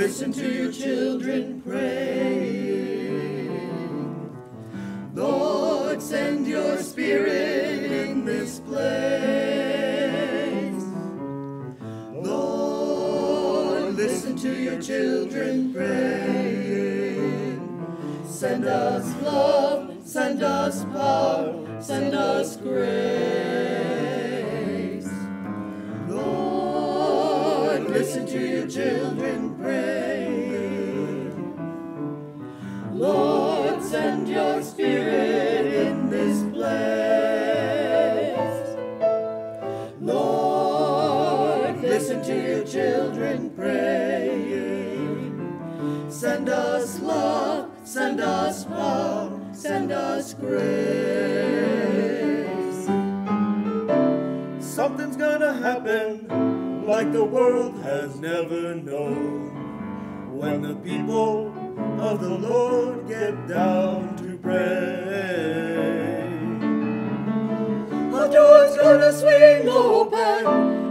listen to your children praying. Lord, send your spirit in this place. Lord, listen to your children praying. Send us love, send us power, send us grace. Lord, listen to your children praying. Lord, send your spirit in this place. Lord, listen to your children praying. Send us love, send us power, send us grace. Something's gonna happen like the world has never known. When the people of the Lord get down to pray. The door's gonna swing open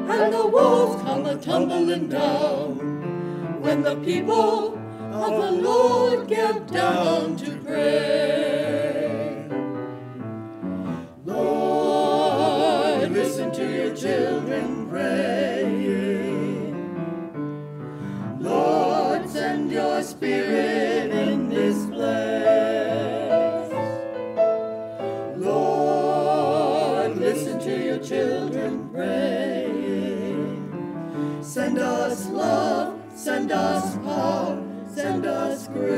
and the walls come a tumbling down. When the people of the Lord get down to pray. Lord, listen to your children praying. Lord, send your spirit children praying. Send us love, send us power, send us grace.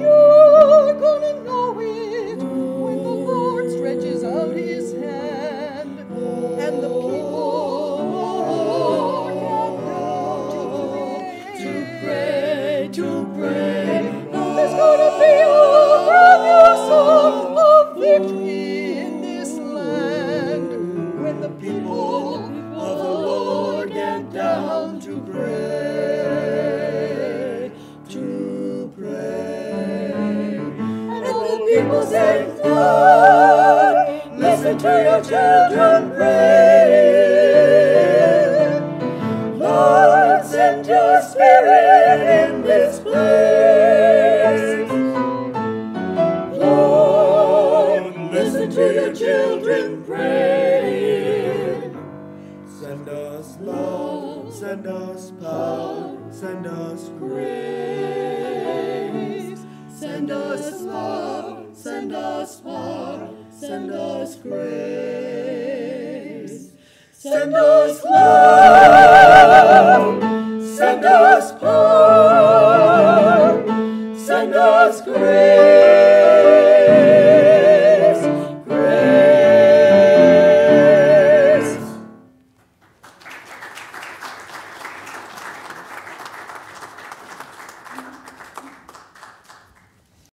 You're gonna know it when the Lord stretches out his hand and the people get down To pray, to pray. People say, Lord, listen to your children pray. Lord, send your spirit in this place. Lord, listen to your children pray. Send us love, send us power, send us grace. send us grace. Send us love, send us power, send us grace.